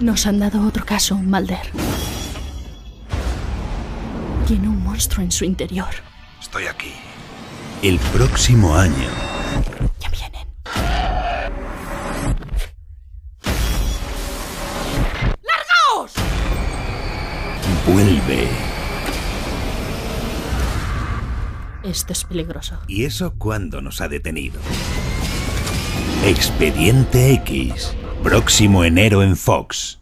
Nos han dado otro caso, Malder. Tiene un monstruo en su interior. Estoy aquí. El próximo año. Ya vienen. ¡Largaos! Vuelve. Esto es peligroso. ¿Y eso cuándo nos ha detenido? Expediente X. Próximo enero en Fox.